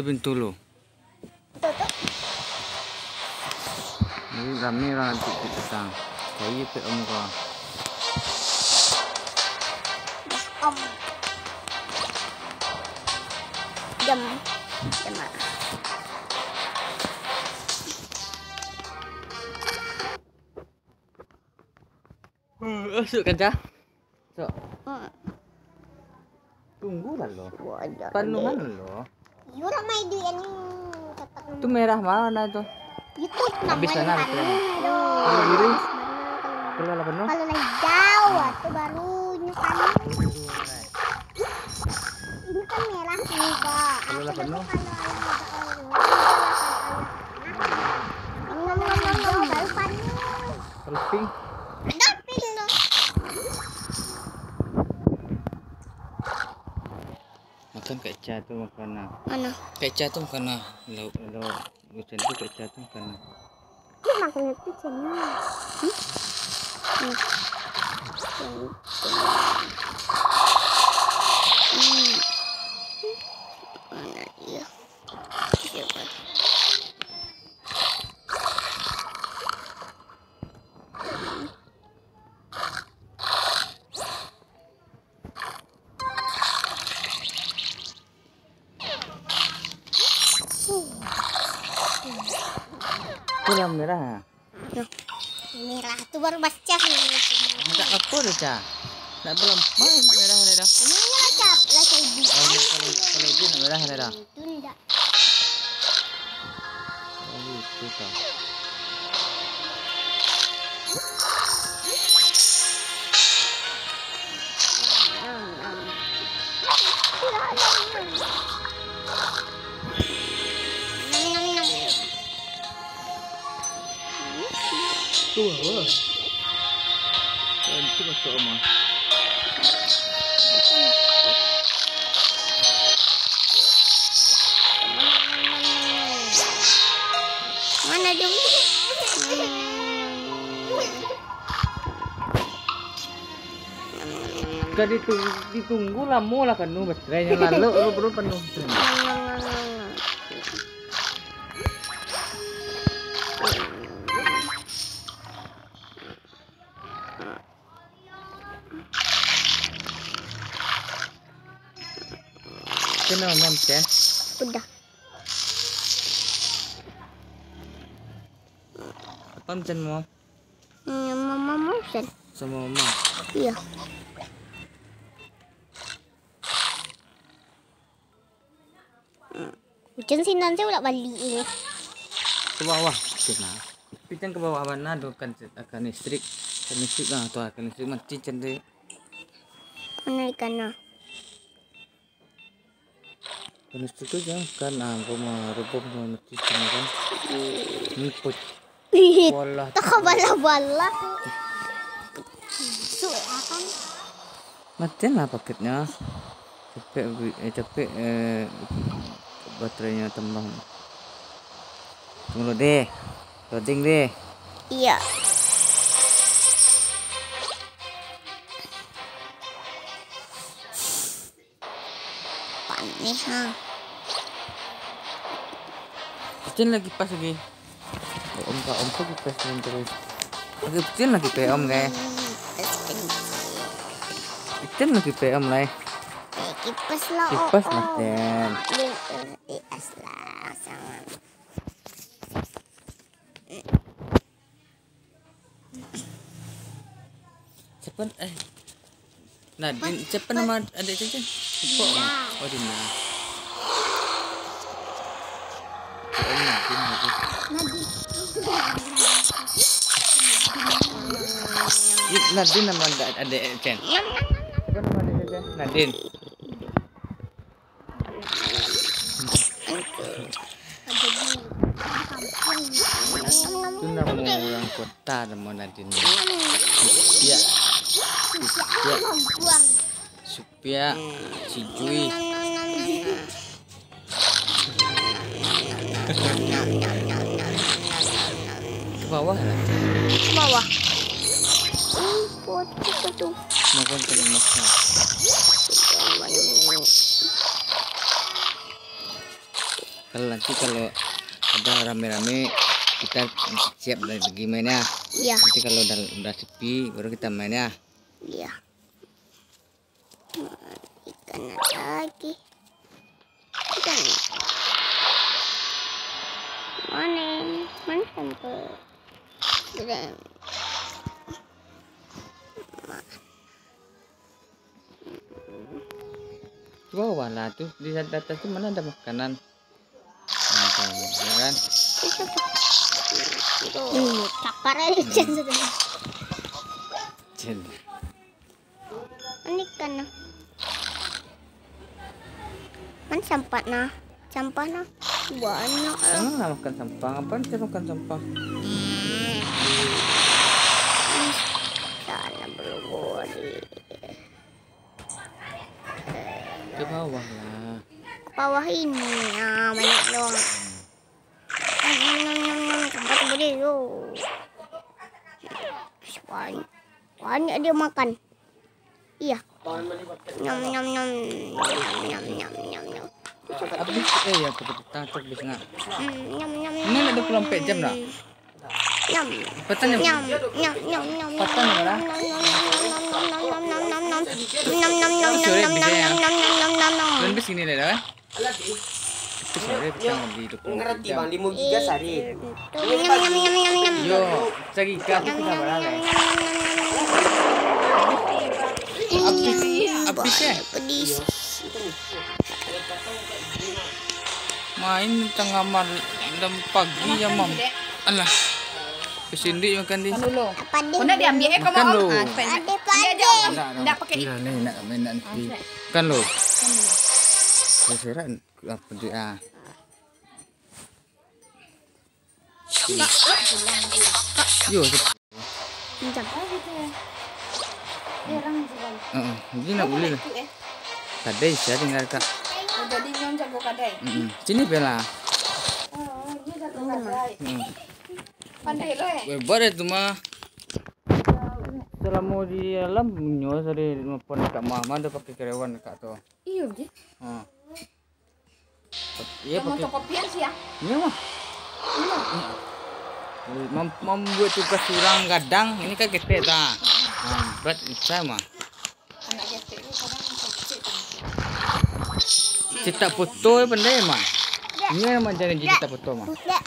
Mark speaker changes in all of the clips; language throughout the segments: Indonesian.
Speaker 1: Itu pintu lo.
Speaker 2: Tutup.
Speaker 1: Ini rame orang nanti kita tang. Kau pe om kau.
Speaker 2: Om. Jam. Jam mana?
Speaker 1: Masuk kan cah? So,
Speaker 2: Hmm.
Speaker 1: tunggu lah lo.
Speaker 2: Wajar.
Speaker 1: Penuhan lo. Itu merah mana itu?
Speaker 2: YouTube
Speaker 1: Habis
Speaker 2: namanya
Speaker 1: sana. Kalau biru?
Speaker 2: Kalau-
Speaker 1: Kalau lah penuh.
Speaker 2: Kalau lagi jauh itu baru nyukan. Ini kan merah kak.
Speaker 1: Kalau lah penuh. Pink. Makan kaca tu makanan.
Speaker 2: Mana?
Speaker 1: Kaca tu makanan. Lauk lauk. Macam tu kaca tu makanan.
Speaker 2: Itu makan itu cina. Hmm.
Speaker 1: Itu yang merah.
Speaker 2: Merah itu baru baca
Speaker 1: Enggak apa dah cah. Tak belum. Mana nak merah dah dah.
Speaker 2: Ini lacap, lacap ibu.
Speaker 1: Oh, ni kalau kalau itu nak merah dah dah.
Speaker 2: Itu enggak.
Speaker 1: Oh, itu
Speaker 2: Mana dong?
Speaker 1: Kan ditunggu, ditunggu lama lah penuh baterainya lalu lu baru penuh. Teh.
Speaker 2: Udah.
Speaker 1: Apa macam mau
Speaker 2: Hmm, Mama mau sen.
Speaker 1: sama mama?
Speaker 2: Iya. Hujan sih nanti udah balik ini.
Speaker 1: Ke bawah. Kena. Pitan ke bawah mana tu kan akan listrik. Kan listrik lah tu akan listrik mati cendek.
Speaker 2: Mana ikannya?
Speaker 1: Kan jangan kan ah rumah rumah rumah mati cendek kan. Ni pun
Speaker 2: Ih,
Speaker 1: pola.
Speaker 2: tak. Su akan
Speaker 1: Matian lah paketnya. Bi- eh, capek eh, baterainya tembang. Tunggu deh. Loading deh.
Speaker 2: Iya. Ha.
Speaker 1: Pitan lagi pas lagi. Om kak om kak pas terus. Lagi pitan lagi pe om kayak. Pitan lagi pe om lah.
Speaker 2: Kipas lah. oh,
Speaker 1: Kipas
Speaker 2: oh.
Speaker 1: lah.
Speaker 2: Kipas lah sama.
Speaker 1: Siapa eh Nah, siapa nama adik Cincin? Lupa. Oh, Dina. Oh, Nadine, Nadine. Ih, Nadine nama adik Cen. Siapa nama adik Cen? Nadine. Itu nama orang kota nama Nadine. Supia. Supia. Supia. Si Jui. Ke bawah lah.
Speaker 2: Ke bawah.
Speaker 1: Makan ke lemaknya. Kalau nanti kalau ada rame-rame kita siap dari pergi mainnya.
Speaker 2: Iya.
Speaker 1: Nanti kalau udah, udah sepi baru kita main ya.
Speaker 2: Iya. Ikan lagi. Ikan. Mana? Mana? Belum.
Speaker 1: Di bawah lah tuh di atas tuh mana ada makanan. Nah, kalau, ya kan?
Speaker 2: Hmm, cakar aja.
Speaker 1: Jadi,
Speaker 2: Ini kan nah. Mana sampah nah? Sampah nah. Banyak lah.
Speaker 1: nggak makan sampah? Apaan sih makan sampah?
Speaker 2: Sana belum boleh.
Speaker 1: Di bawah lah.
Speaker 2: Ke bawah ini. Ah, banyak nom. Tempat boleh yo. Banyak. Banyak dia makan. Iya. Nom nom nom. Nom nom nom nom nom.
Speaker 1: Habis eh ya tangkap bis nggak?
Speaker 2: Hmm.
Speaker 1: Ini ada 24 jam ya?
Speaker 2: Nyam, nyam, nyam, nyam,
Speaker 1: Patah nih lah. Ini kan?
Speaker 3: Ngerti bang, 5 giga sehari.
Speaker 1: Yo, kita berapa? Habis, habis ya?
Speaker 2: Pedis.
Speaker 1: Main tengah malam pagi ya mam. Alah, ke sini makan di.
Speaker 4: dulu.
Speaker 2: Apa dia?
Speaker 4: Kau nak diambil eh kau
Speaker 1: Makan lu.
Speaker 4: Ah. Dah pakai.
Speaker 1: Nih nak main nanti. Kan lo. Saya apa dia? Ah. Yo. Heeh, ini nak boleh. Kadai saya dengar kak.
Speaker 4: Oh, jadi yang jago kadai.
Speaker 1: Sini bela.
Speaker 4: Oh, dia jago kadai.
Speaker 1: Mm.
Speaker 4: Pandai lo eh.
Speaker 1: Bebar itu mah. Selama di alam nyo sari pon kak mama ada pakai karyawan kak tu.
Speaker 4: Iya, je.
Speaker 1: Ha. Iya
Speaker 4: Yang mau
Speaker 1: pakai.
Speaker 4: kopian sih ya.
Speaker 1: Iya mah. Mem membuat tugas orang kadang ini kan gede ta. Berat sama.
Speaker 4: Anak getek lu kadang kecil.
Speaker 1: Cita foto eh pandai mah. Ini mah jadi cita foto mah.
Speaker 2: Tidak.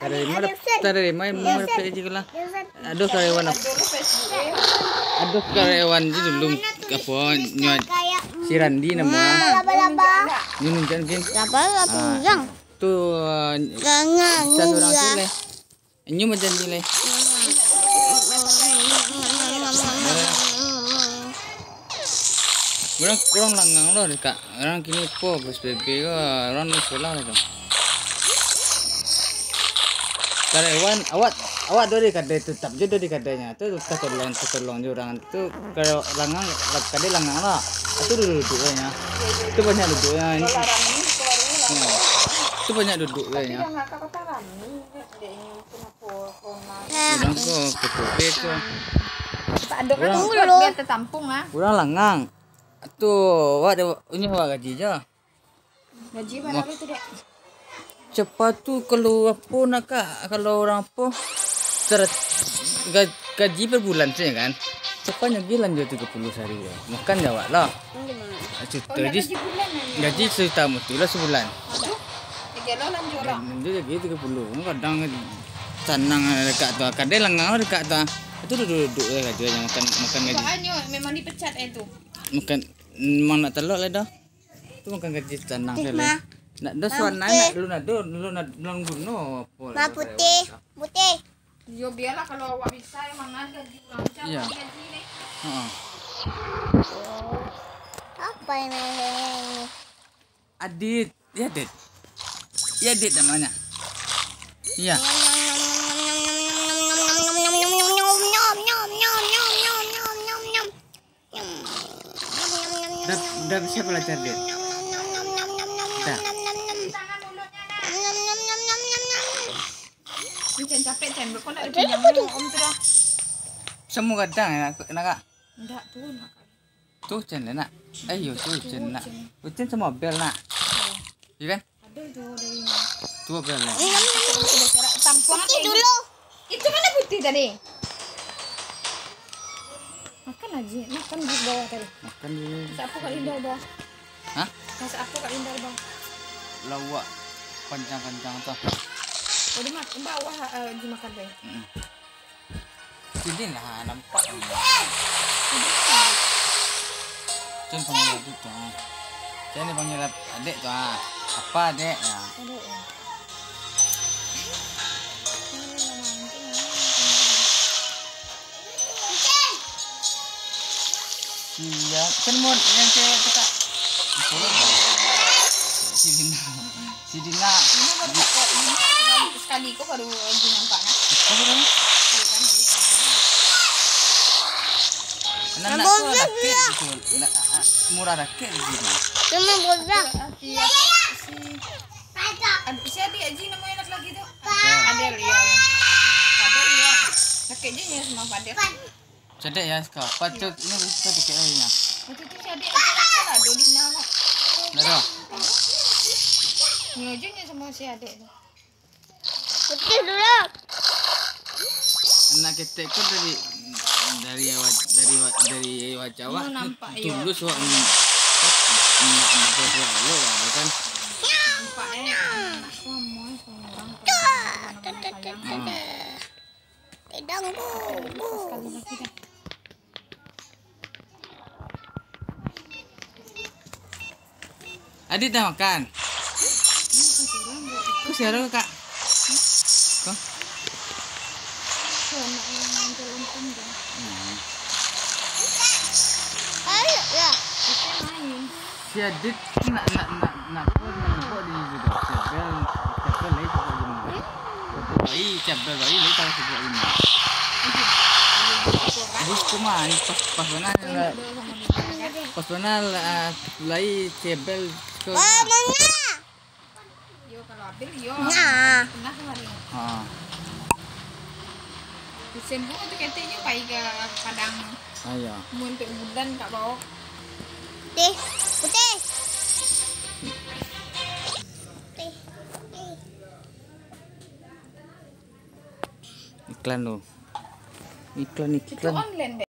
Speaker 1: Dari mana? Dari mana? Mana pergi juga lah. Aduh karyawan apa?
Speaker 4: Dulu Facebook eh.
Speaker 1: Aduh karyawan itu belum apa nyot
Speaker 2: Kayak
Speaker 1: si Randi nama
Speaker 2: laba-laba.
Speaker 1: nyunun kan kan
Speaker 2: Laba-laba yang.
Speaker 1: tu
Speaker 2: Gangan.
Speaker 1: satu orang tu le nyu macam ni le orang orang langang loh dekat orang kini po PSBB ke? Orang ni sekolah lah tu karyawan awak awak dari kadai tetap je dari kadainya. Tu kita tolong kita tolong je orang tu kalau langang kadai langang lah. Itu duduk duduknya. Itu banyak duduknya ini. Hmm. itu banyak
Speaker 4: kenapa kau nak.
Speaker 1: orang tu PSBB tu.
Speaker 4: Tak ada kan
Speaker 1: Orang-
Speaker 4: buat biar tertampung ah.
Speaker 1: orang langang tu awak ada ini awak gaji je?
Speaker 4: Gaji mana tu dek?
Speaker 1: cepat tu kalau apa nak kak. Kalau orang apa ga- gaji per bulan saja kan? Cepatnya bilang je 30 sehari ya. makan jawab lah. Cerita
Speaker 4: Kau nak
Speaker 1: gaji
Speaker 4: gaji bulan
Speaker 1: gaji cerita mutu lah sebulan.
Speaker 4: Aduh. Tiga lo lanjut orang.
Speaker 1: dia gaji 30 kadang senang dekat tu. Kadang langang dekat tu. Itu duduk-duduk ya gaji yang makan makan gaji.
Speaker 4: Soalnya memang dipecat eh tu.
Speaker 1: Makan memang nak telok lah dah tu makan gaji senang saya lah nak dah suan nak dulu nak dulu dulu nak dulu guna apa
Speaker 2: Ma putih. Putih.
Speaker 4: Yo biarlah kalau awak bisa emang ada gaji orang macam
Speaker 1: Iya.
Speaker 4: gaji ni.
Speaker 1: Ha.
Speaker 2: Apa yang ini?
Speaker 1: Adit, ya Adit. Ya Adit namanya. Iya. Dah, dah bisa belajar. Dah.
Speaker 4: Ni jangan capek jangan nak om.
Speaker 1: Semua nak nak kak.
Speaker 4: Enggak tu nak.
Speaker 1: Tu chen nak. Ayo tu chen nak. Tu chen semua bel nak. Iya kan?
Speaker 4: Ada itu dari
Speaker 1: Tuh apa ya?
Speaker 4: tampang
Speaker 2: Putih dulu.
Speaker 4: Itu mana putih tadi? Makan aja, makan di bawah tadi.
Speaker 1: Makan di
Speaker 4: Masa apa kak Linda bawah?
Speaker 1: Hah?
Speaker 4: Masa apa kak Linda bawah?
Speaker 1: lawak pancang-pancang tuh.
Speaker 4: Oh di mak- bawah eh, dimakan deh.
Speaker 1: Ini lah nampak. Cun panggil itu tuh. Saya ni panggil adik tuh. ah. Apa adik? Ya.
Speaker 4: Ada ya.
Speaker 1: Iya, kan mau yang saya kata. Si Dina, si Dina.
Speaker 4: Ini baru kok ini sekali, kok baru lagi nampaknya. Iya kan,
Speaker 1: rakyat gitu. Murah rakyat.
Speaker 2: Cuma
Speaker 4: si si adik namanya anak lagi tuh. Adel ya. Adel ya. Sama.
Speaker 1: Cedek ya kau. Patut ini bisa dikit airnya.
Speaker 4: Waktu tu si adik Aji lah Dolina lah. Nya sama si adik tu.
Speaker 2: Putih dulu.
Speaker 1: Anak ketek kau dari dari awak dari dari wajah awak
Speaker 4: Oh, nampak, ya.
Speaker 1: tulus awak ni. Nak nak buat lo kan.
Speaker 4: Nampak eh. Semua semua orang. Yang jalan tunggu.
Speaker 2: Ayo ya.
Speaker 4: Kita main.
Speaker 1: Si Adit nak nak nak nak nak buat di situ dah. Cabel cabel lagi buat ini. Bayi cabel bayi lagi tu buat ini. Bus ke mana? Pas pas mana? Pas mana lagi cabel
Speaker 4: tu keteknya pai ke padang
Speaker 1: Ayo.
Speaker 4: mun pe bulan kat bawah.
Speaker 2: Putih.
Speaker 1: Iklan lo. Iklan
Speaker 4: Itu
Speaker 1: iklan.
Speaker 4: online.